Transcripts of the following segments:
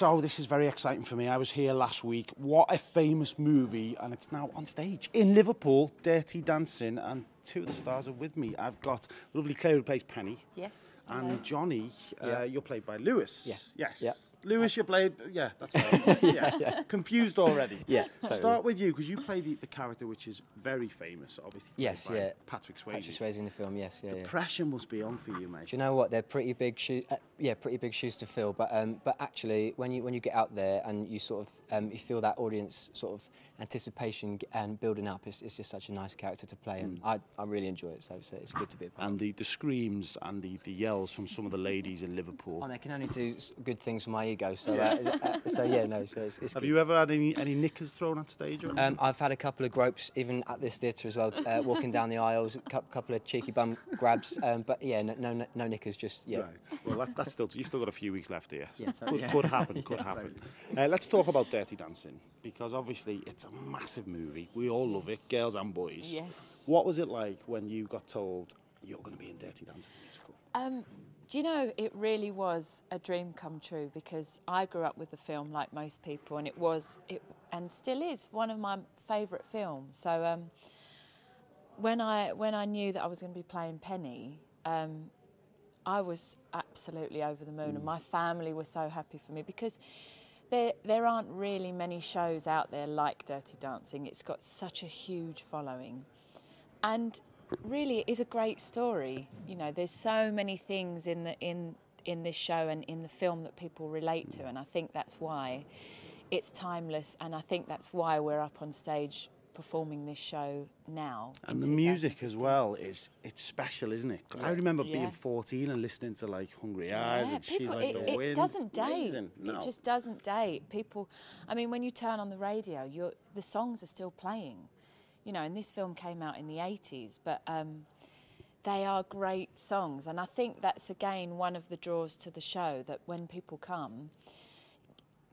So this is very exciting for me. I was here last week. What a famous movie, and it's now on stage in Liverpool. Dirty Dancing, and two of the stars are with me. I've got lovely Claire who plays Penny. Yes. And hello. Johnny, uh, Yeah. you're played by Lewis. Yeah. Yes. Yeah. Lewis, you're played. Yeah, that's right. yeah. Confused already. Yeah, totally. Start with you because you play the, the character which is very famous, obviously. Yes, by yeah. Patrick Swayze. Patrick Swayze in the film, yes, yeah, yeah. Pressure must be on for you, mate. Do you know what? They're pretty big shoes. Uh, yeah, pretty big shoes to fill. But um, but actually, when you when you get out there and you sort of um, you feel that audience sort of anticipation and building up, it's, it's just such a nice character to play, and I, I really enjoy it. So it's, it's good to be a part. and the, the screams and the, the yells from some of the ladies in Liverpool. Oh, they can only do good things for my ego. So uh, uh, so yeah, no. So it's, it's Have good. you ever had any, any knickers thrown on stage? Or Um, I've had a couple of gropes, even at this theatre as well, uh, walking down the aisles, a couple of cheeky bum grabs. Um, but yeah, no, no, no knickers, just yeah. Right. Well, that's, that's still you've still got a few weeks left here. Yeah, could, could happen. Could happen. Uh, let's talk about Dirty Dancing because obviously it's a massive movie. We all love it, girls and boys. Yes. What was it like when you got told you're going to be in Dirty Dancing musical? Um, do you know, it really was a dream come true because I grew up with the film like most people, and it was, it, and still is, one of my favourite films. So um, when I when I knew that I was going to be playing Penny, um, I was absolutely over the moon, and my family were so happy for me because there there aren't really many shows out there like Dirty Dancing. It's got such a huge following, and really it is a great story. You know, there's so many things in the in in this show and in the film that people relate to, and I think that's why it's timeless, and I think that's why we're up on stage performing this show now. And the music as well is it's special, isn't it? I remember Yeah. being 14 and listening to like Hungry Eyes Yeah, and She's people- Like it, the it Wind. doesn't date. No. It just doesn't date. People, I mean, when you turn on the radio, you're, the songs are still playing. You know, and this film came out in the 80s, but um, they are great songs. And I think that's again one of the draws to the show that when people come,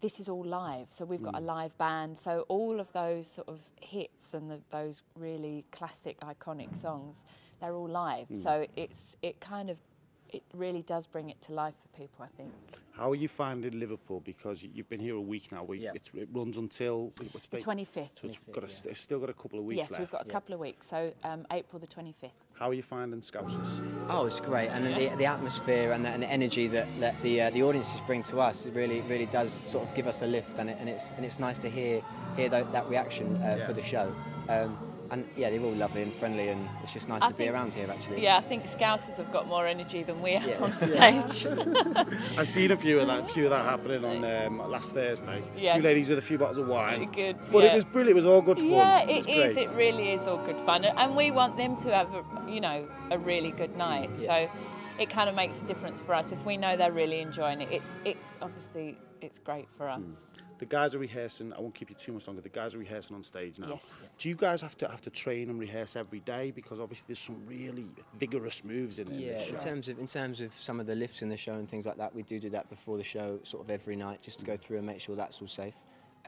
this is all live. So we've got Mm. a live band. So all of those sort of hits and the, those really classic, iconic songs, they're all live. Mm. So it's it kind of it really does bring it to life for people. I think. How are you finding Liverpool? Because you've been here a week now. We, Yeah. it's, it runs until what's The 25th. So it's got a, st- it's still got a couple of weeks Yes, left. we've got a yeah. couple of weeks. So um, April the 25th. How are you finding Scousers? Oh, it's great, and the, the atmosphere and the, and the energy that, that the uh, the audiences bring to us it really really does sort of give us a lift, and, it, and it's and it's nice to hear hear tho- that reaction uh, Yeah. for the show. Um, and yeah, they're all lovely and friendly, and it's just nice I to be around here actually. Yeah, I think Scousers have got more energy than we have Yeah. on stage. I've seen a few of that, a few of that happening on um, last Thursday. A few ladies with a few bottles of wine. Good, But yeah. it was brilliant. It was all good fun. Yeah, it it great. It really is all good fun, and we want them to have, a, you know, a really good night. So it kind of makes a difference for us if we know they're really enjoying it. It's it's obviously it's great for us. The guys are rehearsing. I won't keep you too much longer. The guys are rehearsing on stage now. Yes. Do you guys have to have to train and rehearse every day because obviously there's some really vigorous moves in there. Yeah, in show. terms of in terms of some of the lifts in the show and things like that, we do do that before the show, sort of every night, just to go through and make sure that's all safe.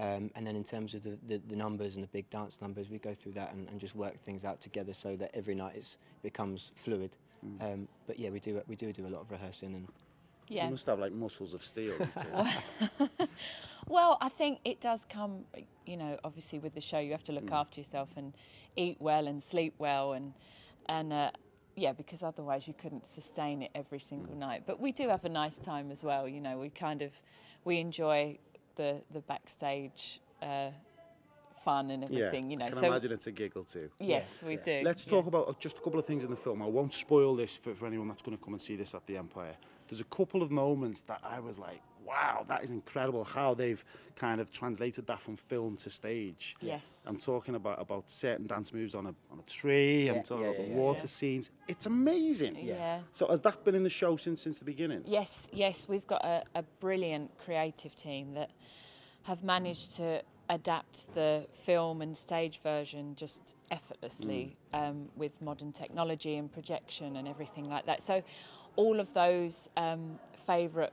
Um, and then in terms of the, the, the numbers and the big dance numbers, we go through that and, and just work things out together so that every night it's becomes fluid. Um, but yeah, we do we do do a lot of rehearsing and Yeah. You must have like muscles of steel. Well, I think it does come, you know, obviously with the show, you have to look Mm. after yourself and eat well and sleep well, and and uh, yeah, because otherwise you couldn't sustain it every single Mm. night. But we do have a nice time as well. You know, we kind of we enjoy the the backstage uh, fun and yeah. everything. You know, I can so imagine it's a giggle too. yes, we do. Let's yeah. talk about uh, just a couple of things in the film. I won't spoil this for, for anyone that's going to come and see this at the Empire. There's a couple of moments that I was like, wow, that is incredible how they've kind of translated that from film to stage. Yes. I'm talking about, about certain dance moves on a, on a tree, I'm talking yeah, about yeah, the water Yeah. scenes. It's amazing. Yeah. So has that been in the show since since the beginning? Yes, yes, we've got a, a brilliant creative team that have managed to adapt the film and stage version just effortlessly um, with modern technology and projection and everything like that. So, all of those um, favourite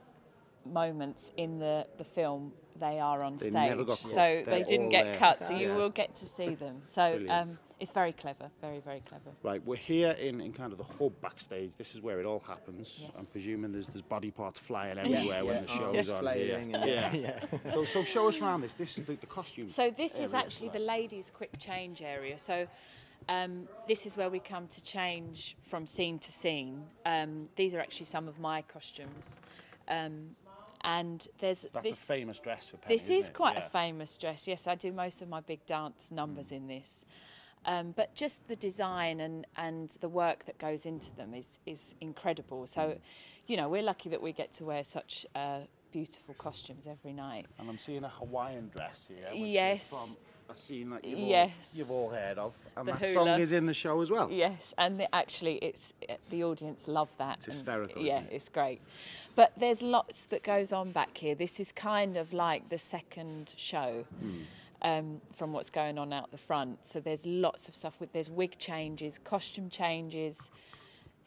moments in the, the film they are on They stage. never got cut. So They're they didn't get there. cut, so you Yeah. will get to see them. So um, it's very clever, very, very clever. Right, we're here in, in kind of the hub backstage. This is where it all happens. Yes. I'm presuming there's there's body parts flying everywhere when the Yeah. show Yes. is on Flavouring here. and- yeah. yeah. so so show us around this. This is the, the costume. So this is actually right. the ladies' quick change area. So um, this is where we come to change from scene to scene. Um, these are actually some of my costumes. Um, and there's That's this, a famous dress for Penny. this is it? quite Yeah. a famous dress. Yes, I do most of my big dance numbers in this. Um, but just the design and, and the work that goes into them is, is incredible. So, you know, we're lucky that we get to wear such uh, beautiful costumes every night. And I'm seeing a Hawaiian dress here. Yes. A scene that you've, Yes. all, you've all heard of. And The that hula. song is in the show as well. Yes, and the, actually, it's uh, the audience love that. It's hysterical, Yeah, it? it's great. But there's lots that goes on back here. This is kind of like the second show. Hmm. Um, from what's going on out the front, so there's lots of stuff with there's wig changes, costume changes,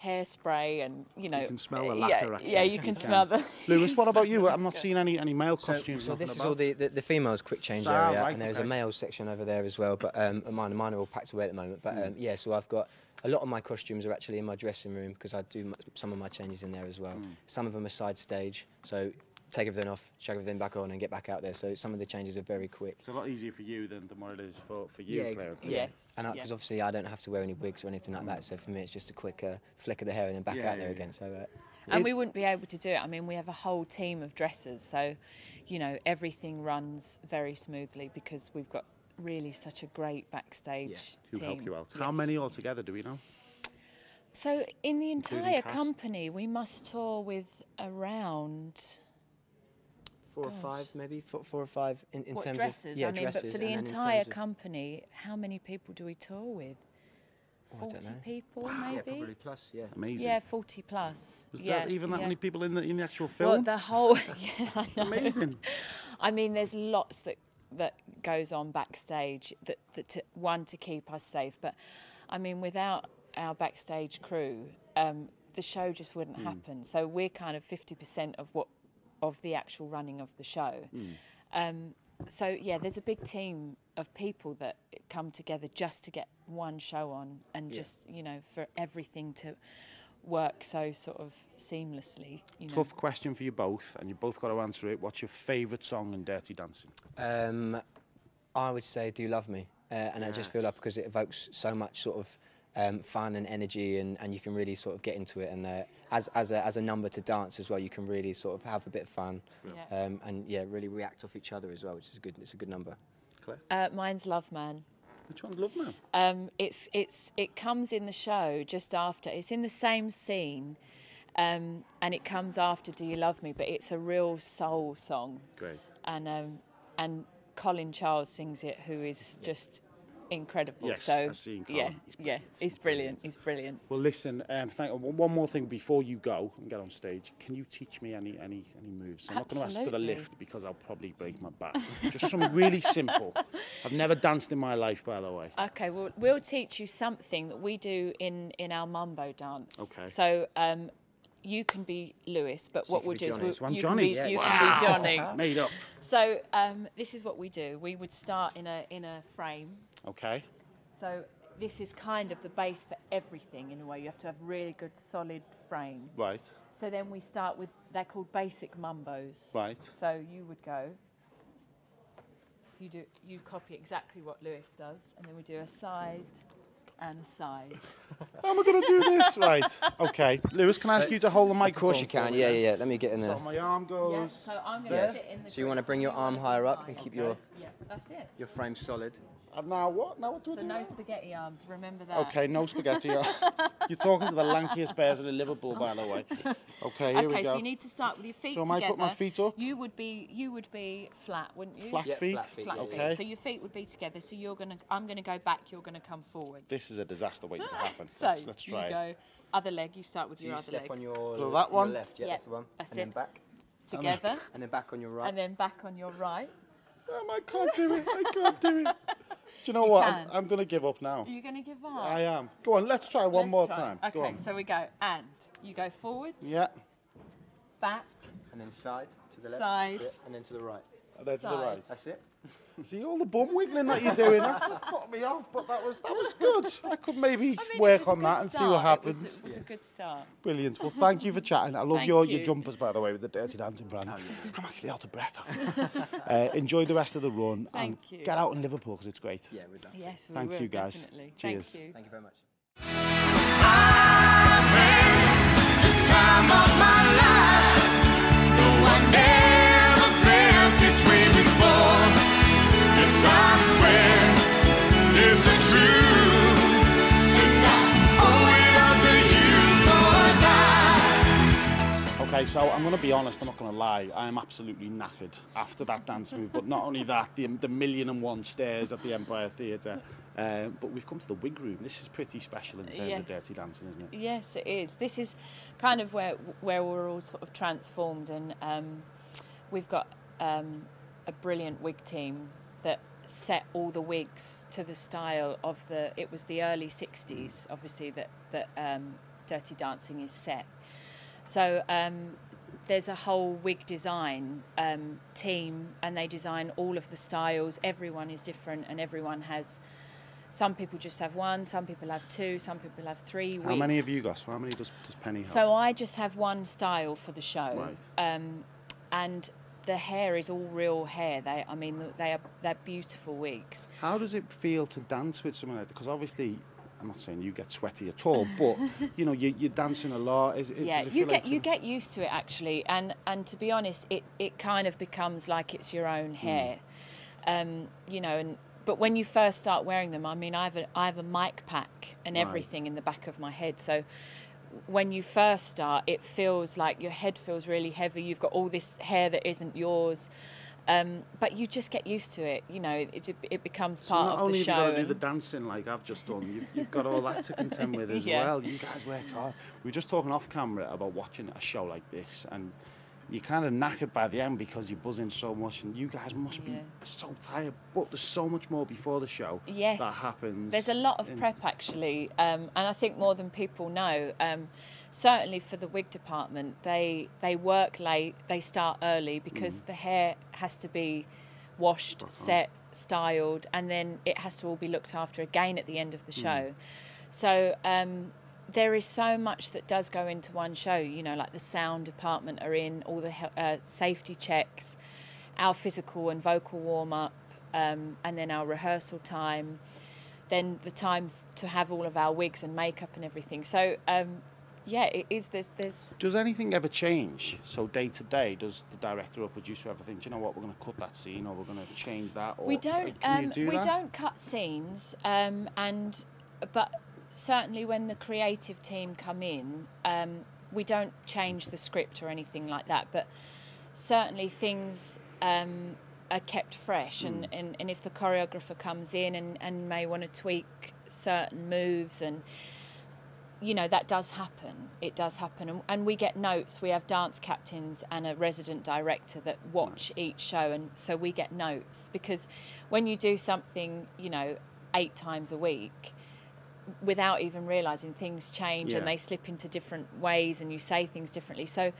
hairspray, and you know you can smell the uh, lacquer, Yeah, actually. yeah, you You can can. smell the. Lewis, what about you? I'm not seeing any, any male So, costumes. so knocking this is about. all the, the, the females quick change Ah, area, right, and there's okay. a male section over there as well. But um, mine, mine are all packed away at the moment. But Hmm. um, yeah, so I've got a lot of my costumes are actually in my dressing room because I do m- some of my changes in there as well. Hmm. Some of them are side stage, so take everything off, chuck everything back on, and get back out there. So some of the changes are very quick. It's a lot easier for you than, than what it is for, for you, ex- Claire. yeah. Yes, And yeah. because obviously I don't have to wear any wigs or anything like that, so for me it's just a quick uh, flick of the hair and then back Yeah, out there yeah, again. yeah. So uh, and we wouldn't be able to do it. I mean, we have a whole team of dressers, so you know everything runs very smoothly because we've got really such a great backstage Who team. help you out? How many altogether do we know? So in the entire company, we must tour with around four or five, maybe four, four or five in, in what terms dresses? of yeah I mean, dresses. but for the and then in entire company, how many people do we tour with? Oh, I don't Forty know. people, yeah, maybe. probably plus, yeah. Amazing. Yeah, forty plus. Was yeah, there even that yeah. many people in the in the actual film? Well, film? the whole yeah, I know. Amazing. I mean, there's lots that that goes on backstage that, that to, one to keep us safe. But I mean, without our backstage crew, um, the show just wouldn't Hmm. happen. So we're kind of fifty percent of what of the actual running of the show. Hmm. Um, so yeah, there's a big team of people that come together just to get one show on, and just you know for everything to work so sort of seamlessly. You know. Tough question for you both, and you both got to answer it. What's your favourite song in Dirty Dancing? Um, I would say "Do You Love Me," uh, and I just feel like because it evokes so much sort of um, fun and energy, and, and you can really sort of get into it. And uh, as as a, as a number to dance as well, you can really sort of have a bit of fun, Yeah. um, and yeah, really react off each other as well, which is a good. It's a good number. Claire? Uh, mine's Love Man. Which one's Love Man? Um, it's it's it comes in the show just after. It's in the same scene, um, and it comes after "Do You Love Me?" But it's a real soul song, Great. and um, and Colin Charles sings it, who is just incredible. Yes, so I've seen yeah, He's yeah, he's brilliant. He's brilliant. Well, listen. Um, thank, one more thing before you go and get on stage. Can you teach me any any any moves? I'm not going to ask for the lift because I'll probably break my back. Just something really simple. I've never danced in my life, by the way. Okay, well, we'll teach you something that we do in in our mambo dance. Okay. So. Um, you can be Lewis, but So what we'll do is we'll, So you Johnny. can be, Yeah. you can be Johnny. Made up. So um, this is what we do. We would start in a in a frame. Okay. So this is kind of the base for everything in a way. You have to have really good solid frame. Right. So then we start with they're called basic mambos. Right. So you would go. You do you copy exactly what Lewis does, and then we do a side and a side. How am I going to do this? right. Okay. Lewis, can I ask you to hold the mic? Of course you can. Yeah, yeah, yeah. Let me get in there. So there. my arm Yeah. goes. So I'm going to Yes. sit in the. So you wanna bring your arm higher up and high. keep your- Yeah, that's it. Your frame solid. And now what? Now what do I So do? no now? spaghetti arms. Remember that. Okay, no spaghetti. Arms. You're talking to the lankiest bears in Liverpool, by the way. Okay, here we go. Okay, go. so you need to start with your feet So am I put my feet up? You would be you would be flat, wouldn't you? Flat Yeah, feet. flat feet, Flat yeah, feet. Okay. So your feet would be together. So you're gonna I'm gonna go back. You're gonna come forward. This is a disaster waiting to happen. so let's, let's try you go other leg. You start with So your you other step leg on your, So that your one? left. Yeah, Yeah, that's the one. that's and then it. back. together, And then back on your right. and then back on your right. Um, I can't do it. I can't do it. Do you know what? I'm. I'm going to give up now. You're you gonna give up? I am. Go on, let's try one Let's more try. time. Okay, Go on. so we go and you go forwards, Yeah. back, and then side to the left. Side. And then to the right. And then to the right. That's it. See all the bum wiggling that you're doing. That's, that's put me off, but that was that was good. I could maybe I mean, work on that and see start. what It happens. was, it was a good start. Brilliant. Well, thank you for chatting. I love Thank your, your jumpers, by the way, with the Dirty Dancing brand. I'm actually out of breath. uh, enjoy the rest of the run and you. get out in Liverpool because it's great. Yeah, we'd love to. Yes, we Thank will, you, guys. Definitely. Cheers. Thank you. Thank you very much. the time of my life. Okay, so I'm going to be honest, I'm not going to lie. I am absolutely knackered after that dance move. But not only that, the, the million and one stairs at the Empire Theatre. Um, but we've come to the wig room. This is pretty special in terms Yes. of dirty dancing, isn't it? Yes, it is. This is kind of where where we're all sort of transformed, and um, we've got um, a brilliant wig team that set all the wigs to the style of the. It was the early '60s, obviously that that um, Dirty Dancing is set. So um, there's a whole wig design um, team, and they design all of the styles. Everyone is different, and everyone has. Some people just have one. Some people have two. Some people have three. How many have you got? So how many does, does Penny have? So I just have one style for the show, Right. um, and the hair is all real hair. They, I mean, they are they're beautiful wigs. How does it feel to dance with someone like that? Because obviously, I'm not saying you get sweaty at all, but you know, you, you're dancing a lot. Is, is, yeah, you feel like get you get used to it actually, and and to be honest, it it kind of becomes like it's your own Hmm. hair, um, you know. And but when you first start wearing them, I mean, I have a I have a mic pack and Right. everything in the back of my head, so. When you first start, it feels like your head feels really heavy. You've got all this hair that isn't yours, um, but you just get used to it. You know, it, it becomes So part not of only the have you show. got to do the dancing like I've just done, you've, you've got all that to contend with as Yeah. well. You guys work hard. We were just talking off camera about watching a show like this, and you're kind of knackered by the end because you're buzzing so much, and you guys must be Yeah. so tired. But there's so much more before the show yes, that happens. There's a lot of in- prep actually, um, and I think more than people know. Um, certainly for the wig department, they they work late, they start early Mm. because the hair has to be washed, set, styled, and then it has to all be looked after again at the end of the Mm. show. So. Um, there is so much that does go into one show, you know, like the sound department are in, all the uh, safety checks, our physical and vocal warm up, um, and then our rehearsal time, then the time to have all of our wigs and makeup and everything. So, um, yeah, it is. There's, there's Does anything ever change? So day to day, does the director or producer ever think, "Do you know what, we're going to cut that scene or we're going to change that? Or we don't you um, do we that? don't cut scenes, um, and but certainly when the creative team come in, um, we don't change the script or anything like that. But certainly things um, are kept fresh, and, Hmm. and, and if the choreographer comes in and, and may want to tweak certain moves and you know that does happen it does happen and, and we get notes we have dance captains and a resident director that watch each show and so we get notes because when you do something you know eight times a week without even realizing things change Yeah. and they slip into different ways and you say things differently so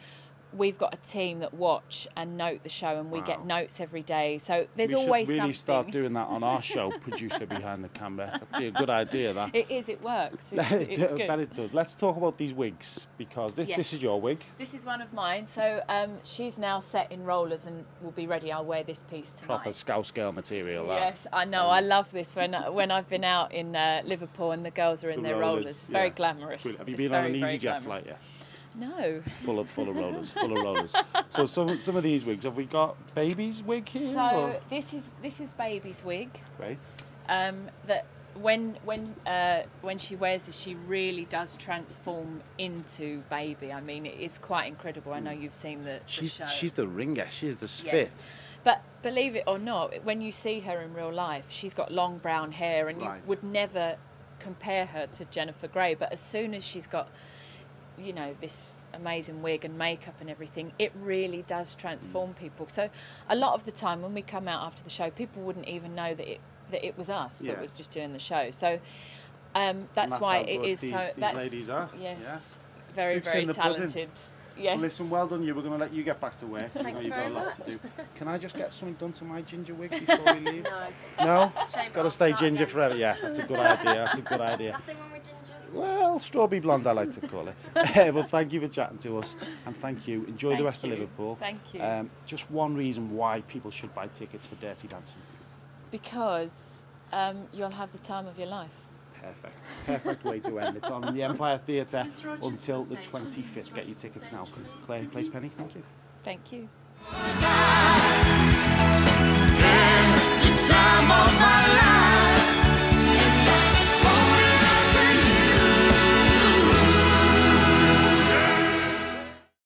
we've got a team that watch and note the show and we Wow. get notes every day so there's we should really something start doing that on our show, producer behind the camera. That'd be a good idea. That. it is it works it's, I it's bet it does. Let's talk about these wigs because this, this is your wig, This is one of mine. So um, she's now set in rollers and will be ready. I'll wear this piece tonight. proper scout scale material. that. Yes, I know. I love this when when I've been out in uh, Liverpool and the girls are in The their rollers. It's very yeah. glamorous. Have you It's been on very, an very EasyJet glamorous. flight yet? No. It's Full of full of rollers, full of rollers. So some some of these wigs, have we got baby's wig here? So or- this is this is baby's wig. Great. Um, that when when uh, when she wears this, she really does transform into baby. I mean, it is quite incredible. I know you've seen the, the She's show. she's the ringer. She's the spit. Yes. But believe it or not, when you see her in real life, she's got long brown hair, and Right. you would never compare her to Jennifer Grey. But as soon as she's got, you know, this amazing wig and makeup and everything, it really does transform people. So a lot of the time when we come out after the show, people wouldn't even know that it that it was us Yeah. that was just doing the show. So um, that's, that's why how it good is these- so. these that's, ladies are. Yes, Yeah. very Proof's very in the pudding. talented. Yes. Well, listen, well done you. We're going to let you get back to work. I know you've got a lot much. to do. Can I just get something done to my ginger wig before we leave? No. No? Shave Got to stay ginger again. forever. Yeah, that's a good idea. That's a good idea. Well, strawberry blonde, I like to call it. Uh, well, thank you for chatting to us, and thank you. Enjoy thank the rest you. of Liverpool. Thank you. Um, just one reason why people should buy tickets for Dirty Dancing. Because um, you'll have the time of your life. Perfect. Perfect way to end. It's on the Empire Theatre until the 25th. Get your tickets now. Claire, place Penny, thank you. Thank you.